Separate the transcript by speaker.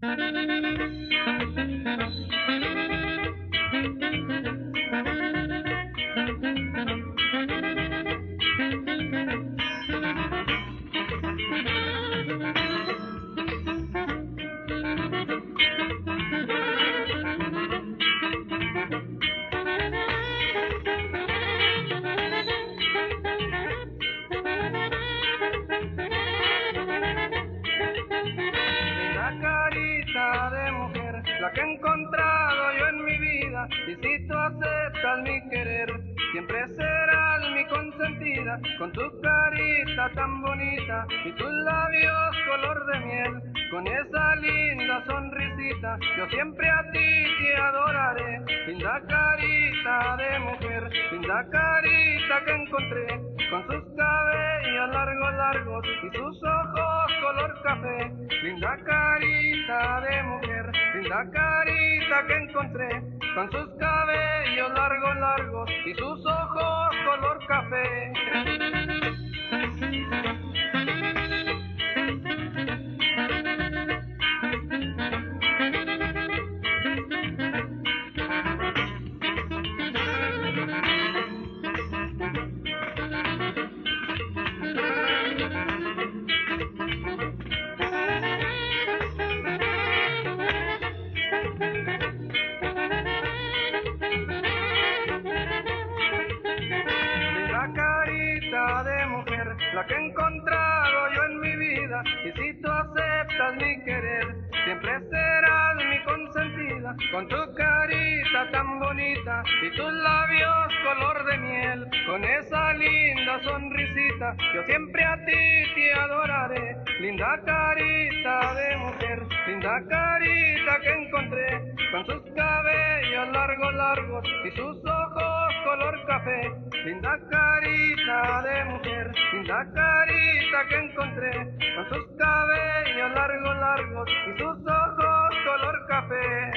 Speaker 1: La la que he encontrado yo en mi vida, y si tú aceptas mi querer, siempre serás mi consentida, con tu carita tan bonita y tus labios color de miel, con esa linda sonrisita, yo siempre a ti te adoraré, linda carita de mujer, linda carita que encontré, con sus cabellos largos, largos y sus ojos color café, linda carita de mujer, linda carita que encontré, con sus cabellos largos, largos y sus ojos color café. La que he encontrado yo en mi vida, y si tú aceptas mi querer, siempre serás mi consentida, con tu carita tan bonita y tus labios color de miel, con esa linda sonrisita, yo siempre a ti te adoraré, linda carita de mujer, linda carita que encontré, con sus cabellos largos, largos y sus ojos color café, linda carita de mujer, linda carita que encontré, con sus cabellos largos, largos y sus ojos color café.